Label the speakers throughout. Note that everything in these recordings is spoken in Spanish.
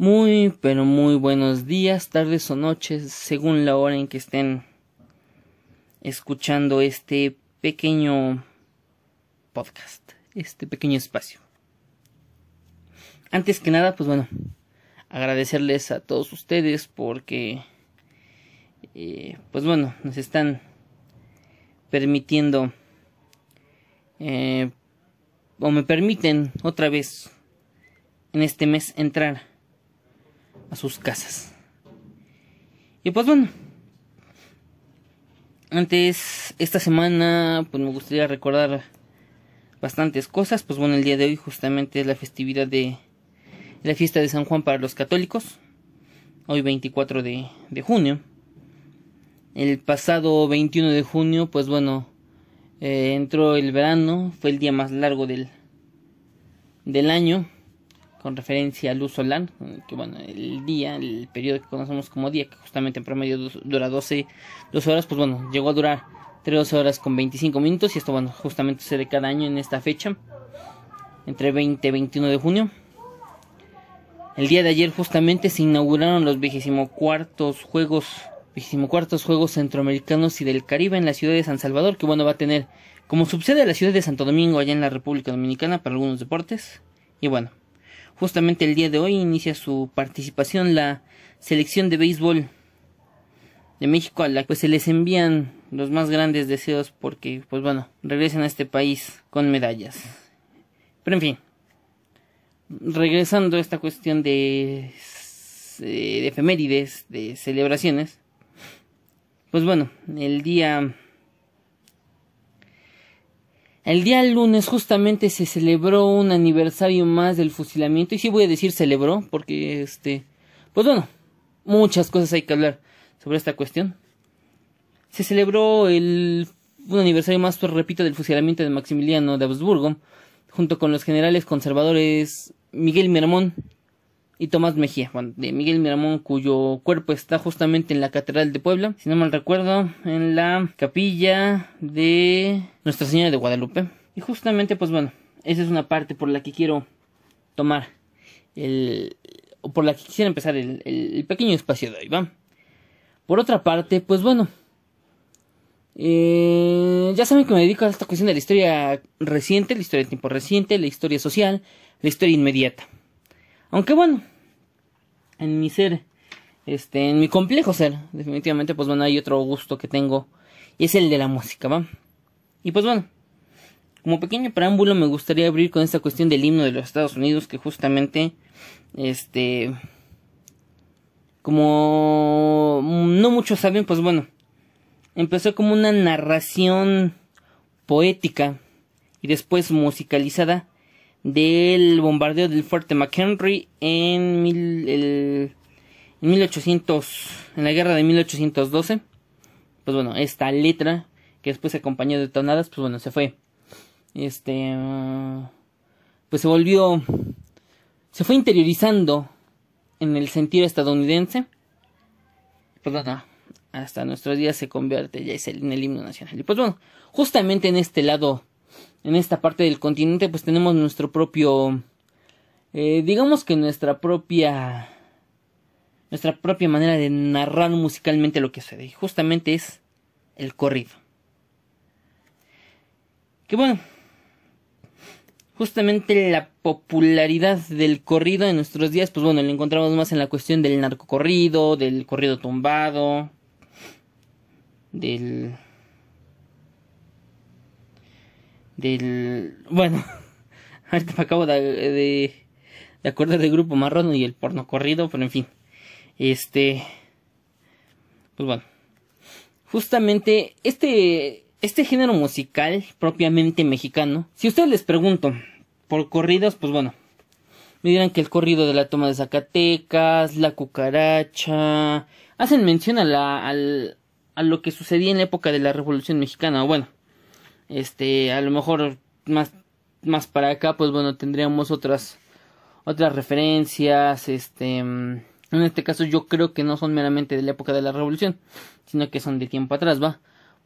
Speaker 1: Muy, pero muy buenos días, tardes o noches, según la hora en que estén escuchando este pequeño podcast, este pequeño espacio. Antes que nada, pues bueno, agradecerles a todos ustedes porque, eh, pues bueno, nos están permitiendo eh, o me permiten otra vez en este mes entrar a sus casas. Y pues bueno, antes esta semana pues me gustaría recordar bastantes cosas, pues bueno, el día de hoy justamente es la festividad de la fiesta de San Juan para los católicos, hoy 24 de, junio. El pasado 21 de junio, pues bueno, eh, entró el verano, fue el día más largo del, del año, con referencia a luz solar, que bueno, el día, el periodo que conocemos como día, que justamente en promedio dura 12, 12 horas, pues bueno, llegó a durar 3 horas con 25 minutos, y esto bueno, justamente sucede cada año en esta fecha, entre 20 y 21 de junio. El día de ayer justamente se inauguraron los 24 Juegos, cuartos Juegos Centroamericanos y del Caribe en la ciudad de San Salvador, que bueno va a tener como subsede la ciudad de Santo Domingo allá en la República Dominicana para algunos deportes. Y bueno, justamente el día de hoy inicia su participación la selección de béisbol de México a la que se les envían los más grandes deseos porque pues bueno, regresen a este país con medallas. Pero en fin, regresando a esta cuestión de, de efemérides, de celebraciones, pues bueno, el día el día lunes justamente se celebró un aniversario más del fusilamiento y sí voy a decir celebró porque este pues bueno, muchas cosas hay que hablar sobre esta cuestión. Se celebró el un aniversario más, pues, repito, del fusilamiento de Maximiliano de Habsburgo junto con los generales conservadores Miguel Miramón y Tomás Mejía, de Miguel Miramón, cuyo cuerpo está justamente en la Catedral de Puebla, si no mal recuerdo, en la capilla de Nuestra Señora de Guadalupe. Y justamente, pues bueno, esa es una parte por la que quiero tomar el... o por la que quisiera empezar el, el pequeño espacio de hoy, ¿va? Por otra parte, pues bueno, eh, ya saben que me dedico a esta cuestión de la historia reciente, la historia de tiempo reciente, la historia social, la historia inmediata. Aunque bueno, en mi ser, este, en mi complejo ser, definitivamente, pues bueno, hay otro gusto que tengo, y es el de la música, ¿va? Y pues bueno, como pequeño preámbulo me gustaría abrir con esta cuestión del himno de los Estados Unidos, que justamente, este, como no muchos saben, pues bueno, empezó como una narración poética y después musicalizada del bombardeo del fuerte McHenry en, mil, el, en 1800, en la guerra de 1812. Pues bueno, esta letra que después se acompañó de tonadas, pues bueno, se fue, este, pues se volvió, se fue interiorizando en el sentido estadounidense. Pues bueno, hasta nuestros días se convierte ya es en el himno nacional. Y pues bueno, justamente en este lado, en esta parte del continente, pues tenemos nuestro propio, eh, digamos que nuestra propia, nuestra propia manera de narrar musicalmente lo que sucede. Y justamente es el corrido. Que bueno, justamente la popularidad del corrido en nuestros días, pues bueno, lo encontramos más en la cuestión del narcocorrido, del corrido tumbado, del del bueno ahorita me acabo de, acordar del grupo marrón y el porno corrido pero en fin este pues bueno justamente este este género musical propiamente mexicano si ustedes les pregunto por corridos pues bueno me dirán que el corrido de la toma de Zacatecas la cucaracha hacen mención a la, a lo que sucedía en la época de la Revolución Mexicana. Bueno, este, a lo mejor más, más para acá, pues bueno, tendríamos otras, otras referencias, este, mm, en este caso yo creo que no son meramente de la época de la Revolución, sino que son de tiempo atrás, va.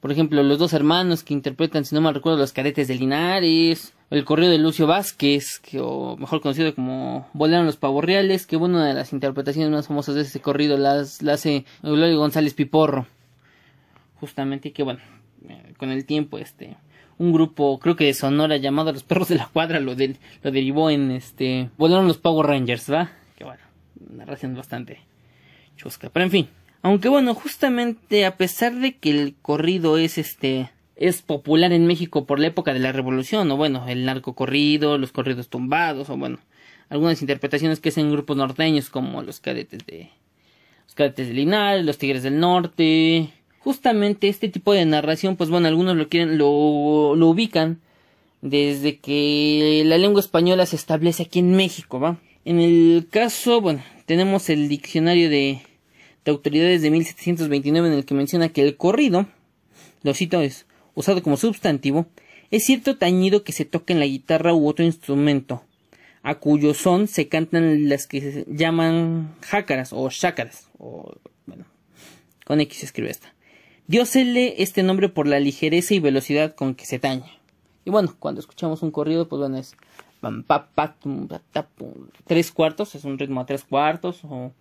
Speaker 1: Por ejemplo, los dos hermanos que interpretan, si no mal recuerdo, los cadetes de Linares, el corrido de Lucio Vázquez, que, o mejor conocido como Volaron los Pavorreales, que una de las interpretaciones más famosas de ese corrido las, la hace Eulogio González Piporro. Justamente que bueno, eh, con el tiempo este un grupo, creo que de Sonora llamado Los Perros de la Cuadra lo, lo derivó en este Volaron los Power Rangers, ¿va? Que bueno, narración bastante chusca, pero en fin. Aunque bueno, justamente a pesar de que el corrido es este es popular en México por la época de la revolución, o bueno, el narco corrido, los corridos tumbados, o bueno, algunas interpretaciones que hacen grupos norteños como los cadetes de los cadetes de Linares, los Tigres del Norte. Justamente este tipo de narración, pues bueno, algunos lo quieren, lo, lo ubican desde que la lengua española se establece aquí en México, ¿va? En el caso, bueno, tenemos el diccionario de de autoridades de 1729 en el que menciona que el corrido, lo cito es, usado como sustantivo, es cierto tañido que se toca en la guitarra u otro instrumento, a cuyo son se cantan las que se llaman jácaras o chácaras, o bueno, con X se escribe esta. Lee este nombre por la ligereza y velocidad con que se taña. Y bueno, cuando escuchamos un corrido, pues bueno, es tres cuartos, es un ritmo a tres cuartos, o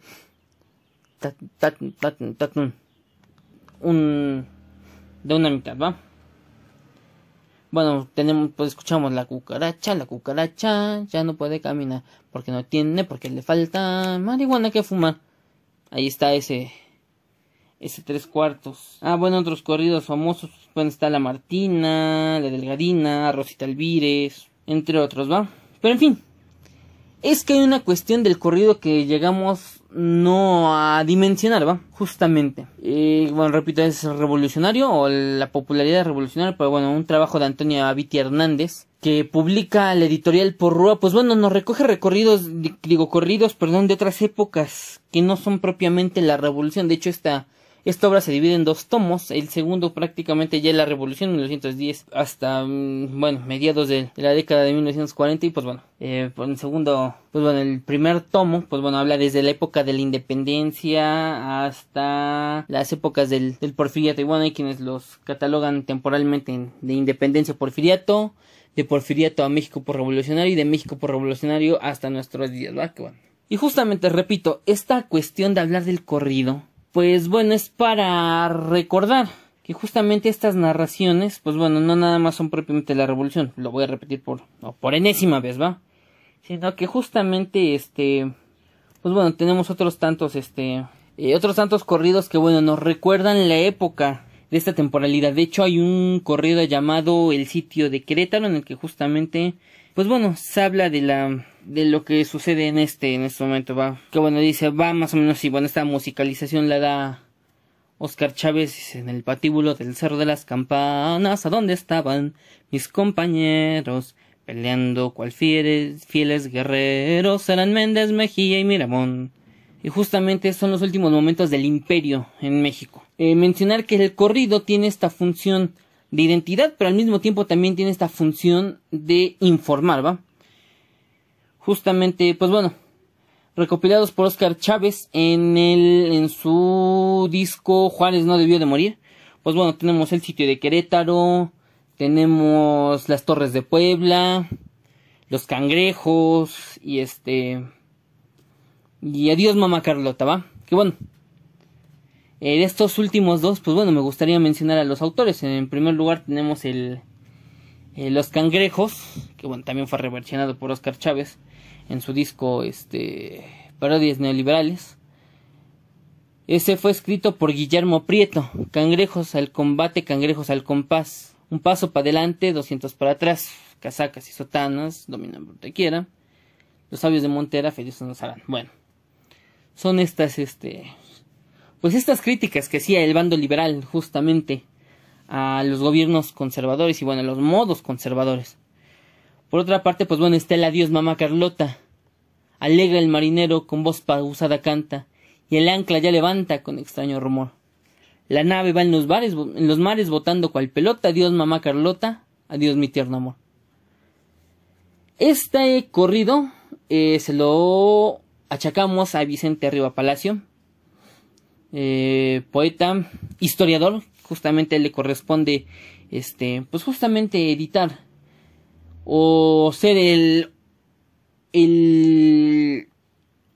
Speaker 1: un de una mitad, ¿va? Bueno, tenemos, pues escuchamos la cucaracha, la cucaracha ya no puede caminar porque no tiene, porque le falta marihuana que fumar. Ahí está ese, ese tres cuartos. Ah, bueno, otros corridos famosos, bueno, está la Martina, la Delgadina, Rosita Alvírez, entre otros, ¿va? Pero en fin, es que hay una cuestión del corrido que llegamos no a dimensionar, ¿va? Justamente. bueno, repito, es revolucionario o la popularidad revolucionaria, pero bueno, un trabajo de Antonio Aviti Hernández que publica la editorial Porrúa, pues bueno, nos recoge recorridos, digo, corridos, perdón, de otras épocas que no son propiamente la revolución. De hecho, esta esta obra se divide en dos tomos, el segundo prácticamente ya es la Revolución 1910 hasta, mm, bueno, mediados de, la década de 1940 y pues bueno, eh, pues el segundo, pues bueno, el primer tomo, pues bueno, habla desde la época de la independencia hasta las épocas del, del porfiriato y bueno, hay quienes los catalogan temporalmente de independencia porfiriato, de porfiriato a México por revolucionario y de México por revolucionario hasta nuestros días, ¿verdad? Que bueno. Y justamente, repito, esta cuestión de hablar del corrido, pues bueno, es para recordar que justamente estas narraciones, pues bueno, no nada más son propiamente la revolución, lo voy a repetir por, por enésima vez, ¿va? Sino que justamente, este, pues bueno, tenemos otros tantos, este, eh, otros tantos corridos que bueno, nos recuerdan la época de esta temporalidad. De hecho, hay un corrido llamado El sitio de Querétaro en el que justamente, pues bueno, se habla de la de lo que sucede en este en este momento va. Que bueno dice va más o menos así bueno esta musicalización la da Oscar Chávez en el patíbulo del Cerro de las Campanas a dónde estaban mis compañeros peleando cual fieles, fieles guerreros eran Méndez Mejía y Miramón. Y justamente son los últimos momentos del imperio en México. Eh, mencionar que el corrido tiene esta función de identidad pero al mismo tiempo también tiene esta función de informar va justamente, pues bueno, recopilados por Oscar Chávez en el en su disco Juárez no debió de morir. Pues bueno, tenemos el sitio de Querétaro, tenemos las Torres de Puebla, los cangrejos y este y adiós mamá Carlota, ¿va? Que bueno. Eh, de estos últimos dos, pues bueno, me gustaría mencionar a los autores. En primer lugar tenemos el eh, Los Cangrejos, que bueno, también fue reversionado por Oscar Chávez en su disco este, Parodias Neoliberales. Ese fue escrito por Guillermo Prieto. Cangrejos al combate, cangrejos al compás. Un paso para adelante, 200 para atrás. Casacas y sotanas, dominan por te quiera. Los sabios de Montera, felices nos harán. Bueno, son estas, este, pues estas críticas que hacía el bando liberal justamente a los gobiernos conservadores y bueno, a los modos conservadores. Por otra parte, pues bueno, está el adiós mamá Carlota. Alegra el marinero con voz pausada canta, y el ancla ya levanta con extraño rumor. La nave va en los, bares, en los mares botando cual pelota, adiós mamá Carlota, adiós mi tierno amor. Este corrido eh, se lo achacamos a Vicente Arriba Palacio, eh, poeta, historiador, justamente le corresponde, este, pues justamente editar o ser el, el,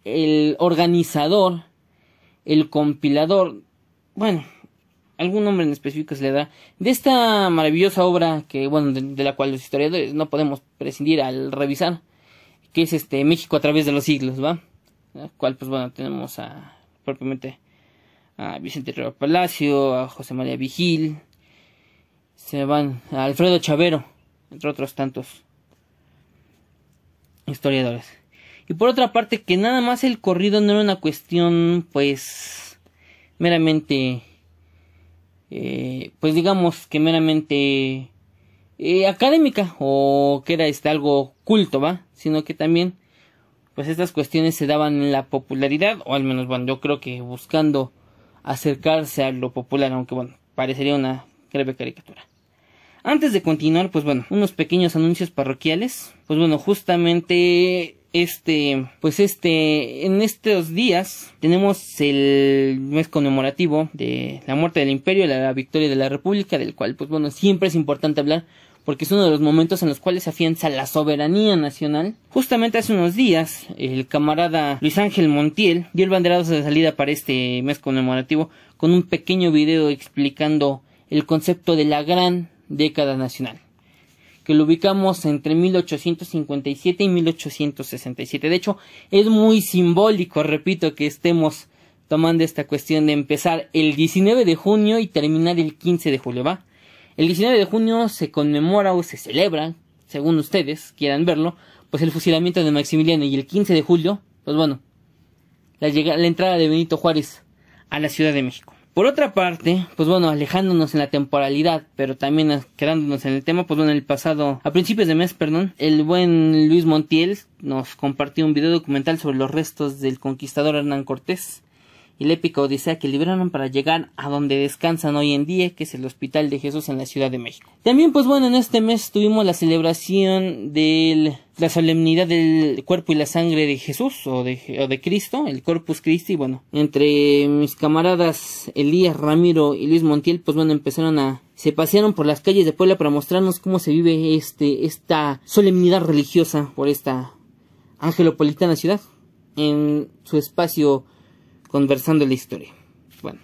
Speaker 1: el organizador, el compilador, bueno, algún nombre en específico se le da, de esta maravillosa obra que, bueno, de, la cual los historiadores no podemos prescindir al revisar, que es este México a través de los siglos, ¿va? La cual, pues bueno, tenemos a, propiamente, a Vicente Río Palacio, a José María Vigil, se van a Alfredo Chavero, entre otros tantos historiadores. Y por otra parte, que nada más el corrido no era una cuestión, pues, meramente eh, pues digamos que meramente eh, académica o que era este algo culto, ¿va? Sino que también pues estas cuestiones se daban en la popularidad o al menos bueno, yo creo que buscando acercarse a lo popular, aunque bueno, parecería una breve caricatura. Antes de continuar, pues bueno, unos pequeños anuncios parroquiales. Pues bueno, justamente este, pues este, en estos días tenemos el mes conmemorativo de la muerte del imperio y la victoria de la república, del cual, pues bueno, siempre es importante hablar porque es uno de los momentos en los cuales se afianza la soberanía nacional. Justamente hace unos días, el camarada Luis Ángel Montiel dio el banderazo de salida para este mes conmemorativo con un pequeño video explicando el concepto de la gran década nacional que lo ubicamos entre 1857 y 1867. De hecho, es muy simbólico, repito, que estemos tomando esta cuestión de empezar el 19 de junio y terminar el 15 de julio, ¿va? El 19 de junio se conmemora o se celebra, según ustedes quieran verlo, pues el fusilamiento de Maximiliano y el 15 de julio, pues bueno, la, la entrada de Benito Juárez a la Ciudad de México. Por otra parte, pues bueno, alejándonos en la temporalidad, pero también quedándonos en el tema, pues bueno, el pasado, a principios de mes, perdón, el buen Luis Montiel nos compartió un video documental sobre los restos del conquistador Hernán Cortés y la épica odisea que liberaron para llegar a donde descansan hoy en día, que es el Hospital de Jesús en la Ciudad de México. También, pues bueno, en este mes tuvimos la celebración de la solemnidad del cuerpo y la sangre de Jesús o de, o de Cristo, el Corpus Christi, bueno, entre mis camaradas Elías Ramiro y Luis Montiel, pues bueno, empezaron a se pasearon por las calles de Puebla para mostrarnos cómo se vive este esta solemnidad religiosa por esta angelopolitana ciudad en su espacio conversando la historia. Bueno,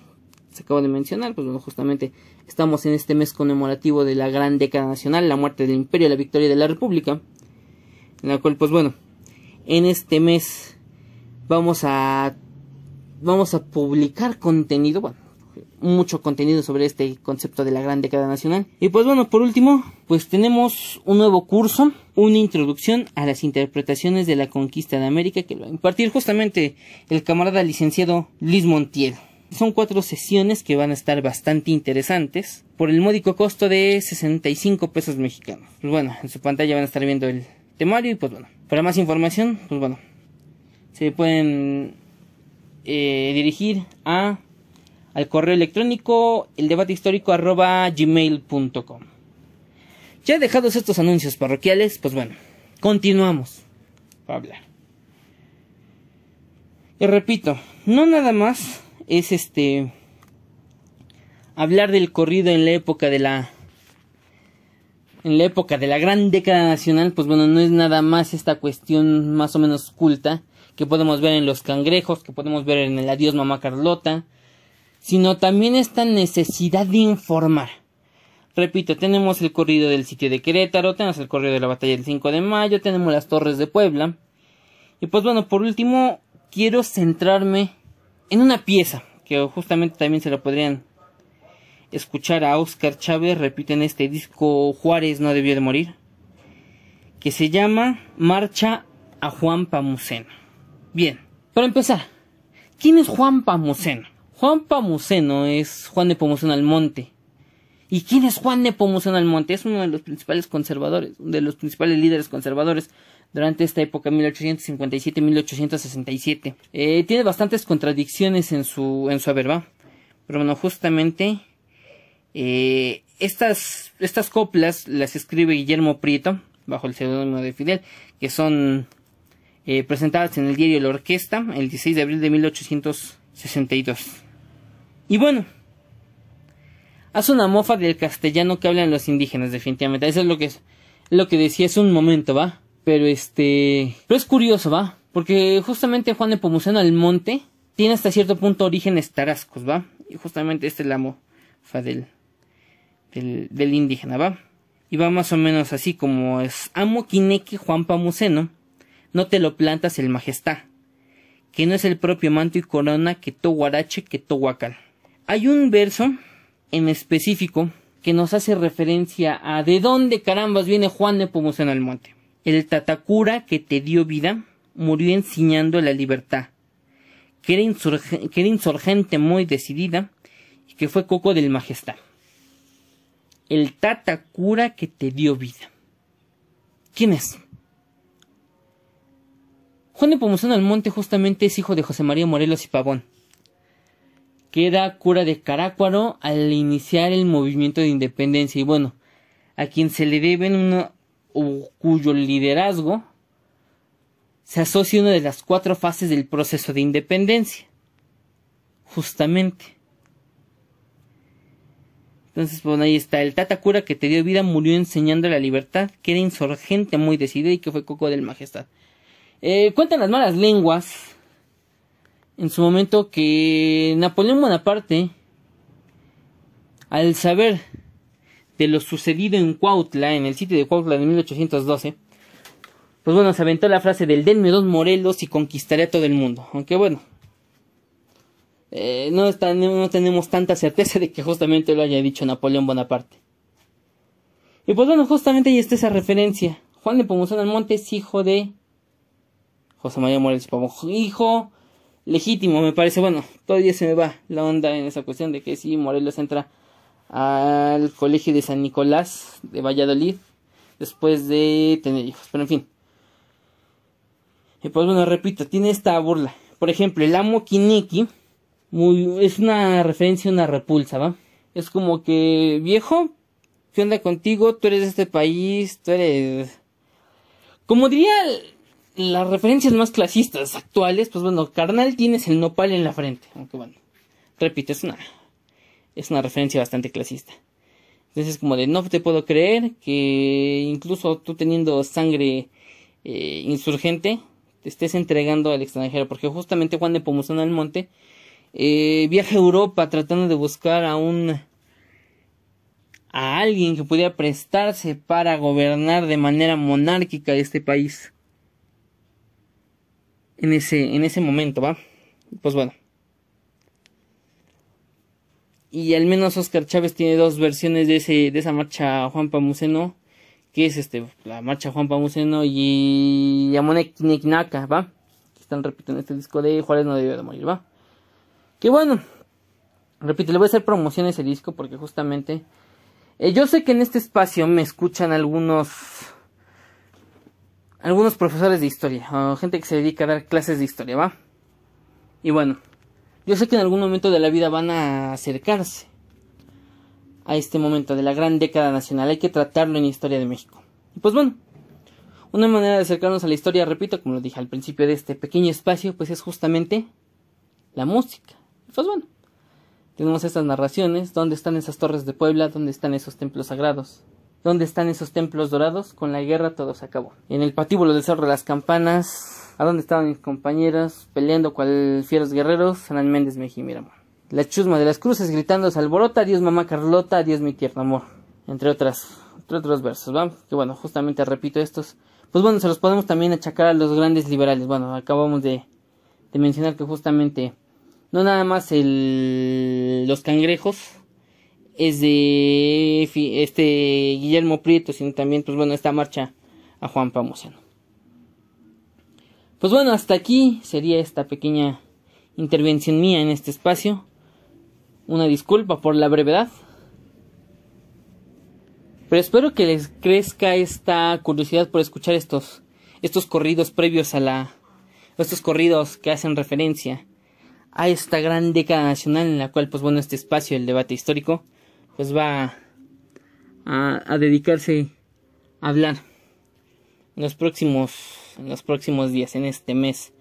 Speaker 1: se acaba de mencionar, pues bueno, justamente estamos en este mes conmemorativo de la gran década nacional, la muerte del imperio, la victoria de la república, en la cual, pues bueno, en este mes vamos a vamos a publicar contenido, bueno, mucho contenido sobre este concepto de la gran década nacional. Y pues bueno, por último, pues tenemos un nuevo curso, una introducción a las interpretaciones de la conquista de América que lo va a impartir justamente el camarada licenciado Luis Montiel. Son cuatro sesiones que van a estar bastante interesantes por el módico costo de 65 pesos mexicanos. Pues bueno, en su pantalla van a estar viendo el temario y pues bueno, para más información, pues bueno, se pueden eh, dirigir a al correo electrónico el debate histórico arroba gmail.com. Ya dejados estos anuncios parroquiales, pues bueno, continuamos para hablar. Y repito, no nada más es este hablar del corrido en la época de la en la época de la gran década nacional, pues bueno, no es nada más esta cuestión más o menos culta que podemos ver en los cangrejos, que podemos ver en el adiós mamá Carlota, sino también esta necesidad de informar. Repito, tenemos el corrido del sitio de Querétaro, tenemos el corrido de la batalla del 5 de mayo, tenemos las torres de Puebla. Y pues bueno, por último, quiero centrarme en una pieza que justamente también se la podrían escuchar a Oscar Chávez, repito, en este disco Juárez no debió de morir, que se llama Marcha a Juan Pamuceno. Bien, para empezar, ¿quién es Juan Pamuceno? Juan Pamuceno es Juan de Pomuceno Almonte. ¿Y quién es Juan de Pomuceno Almonte? Es uno de los principales conservadores, de los principales líderes conservadores durante esta época 1857-1867. Eh, tiene bastantes contradicciones en su en su haber. Pero bueno, justamente eh, estas estas coplas las escribe Guillermo Prieto bajo el seudónimo de Fidel, que son eh, presentadas en el diario La Orquesta el 16 de abril de 1862. Y bueno, hace una mofa del castellano que hablan los indígenas, definitivamente. Eso es lo que es, lo que decía hace un momento, ¿va? Pero este, pero es curioso, ¿va? Porque justamente Juan de Pomuceno Almonte tiene hasta cierto punto orígenes tarascos, ¿va? Y justamente este es la mofa del, del, indígena, ¿va? Y va más o menos así como es Amo Quineque Juan Pamuceno, no te lo plantas el majestad, que no es el propio manto y corona que to guarache que to huacal. Hay un verso en específico que nos hace referencia a de dónde carambas viene Juan de Pomuceno al monte. El tatacura que te dio vida murió enseñando la libertad, que era, que era insurgente muy decidida y que fue coco del majestad el Tata cura que te dio vida. ¿Quién es? Juan de Pomozón Almonte justamente es hijo de José María Morelos y Pavón, que era cura de Carácuaro al iniciar el movimiento de independencia y bueno, a quien se le deben una, cuyo liderazgo se asocia una de las cuatro fases del proceso de independencia. Justamente. Entonces, bueno, ahí está. El Tatakura que te dio vida murió enseñando la libertad, que era insurgente muy decidido y que fue coco del majestad. Eh, cuentan las malas lenguas en su momento que Napoleón Bonaparte, al saber de lo sucedido en Cuautla, en el sitio de Cuautla de 1812, pues bueno, se aventó la frase del denme dos Morelos y conquistaré a todo el mundo. Aunque bueno, eh, no, tenemos tanta certeza de que justamente lo haya dicho Napoleón Bonaparte. Y pues bueno, justamente ahí está esa referencia. Juan de Pomozón Monte es hijo de José María Morelos Hijo legítimo, me parece. Bueno, todavía se me va la onda en esa cuestión de que si Morelos entra al colegio de San Nicolás de Valladolid después de tener hijos. Pero en fin. Y pues bueno, repito, tiene esta burla. Por ejemplo, el amo Kiniki muy, es una referencia, una repulsa, ¿va? Es como que, viejo, ¿qué onda contigo? Tú eres de este país, tú eres... Como diría las referencias más clasistas actuales, pues bueno, carnal tienes el nopal en la frente, aunque bueno, repito, es una, es una referencia bastante clasista. Entonces es como de no te puedo creer que incluso tú teniendo sangre eh, insurgente te estés entregando al extranjero, porque justamente Juan de Pomuzón al Monte eh, viaja a Europa tratando de buscar a un a alguien que pudiera prestarse para gobernar de manera monárquica este país en ese en ese momento va pues bueno. Y al menos Oscar Chávez tiene dos versiones de ese de esa marcha Juan Pamuceno que es este la marcha Juan Pamuceno y Yamonek Naka va están repitiendo este disco de Juárez no debió de morir va que bueno, repito, le voy a hacer promoción a ese disco porque justamente eh, yo sé que en este espacio me escuchan algunos algunos profesores de historia o gente que se dedica a dar clases de historia, ¿va? Y bueno, yo sé que en algún momento de la vida van a acercarse a este momento de la gran década nacional. Hay que tratarlo en Historia de México. Y pues bueno, una manera de acercarnos a la historia, repito, como lo dije al principio de este pequeño espacio, pues es justamente la música. Pues bueno, tenemos estas narraciones, ¿dónde están esas torres de Puebla? ¿Dónde están esos templos sagrados? ¿Dónde están esos templos dorados? Con la guerra todo se acabó. En el patíbulo del Cerro de las Campanas, ¿a dónde estaban mis compañeros peleando cual fieros guerreros? San Méndez Mejía La chusma de las cruces gritando alborota, adiós mamá Carlota, adiós mi tierno amor. Entre otras, entre otros versos, ¿va? Que bueno, justamente repito estos. Pues bueno, se los podemos también achacar a los grandes liberales. Bueno, acabamos de, de mencionar que justamente no nada más el, los cangrejos es de este Guillermo Prieto, sino también, pues bueno, esta marcha a Juan Pamuceno. Pues bueno, hasta aquí sería esta pequeña intervención mía en este espacio. Una disculpa por la brevedad. Pero espero que les crezca esta curiosidad por escuchar estos, estos corridos previos a la, estos corridos que hacen referencia a esta gran década nacional en la cual, pues bueno, este espacio, el debate histórico, pues va a, dedicarse a hablar en los próximos, en los próximos días, en este mes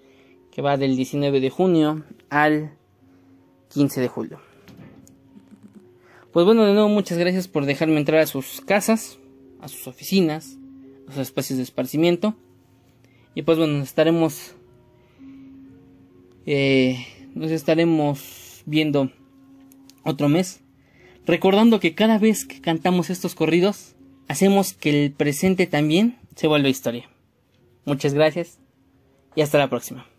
Speaker 1: que va del 19 de junio al 15 de julio. Pues bueno, de nuevo muchas gracias por dejarme entrar a sus casas, a sus oficinas, a sus espacios de esparcimiento. Y pues bueno, estaremos... Eh, nos estaremos viendo otro mes. Recordando que cada vez que cantamos estos corridos, hacemos que el presente también se vuelva historia. Muchas gracias y hasta la próxima.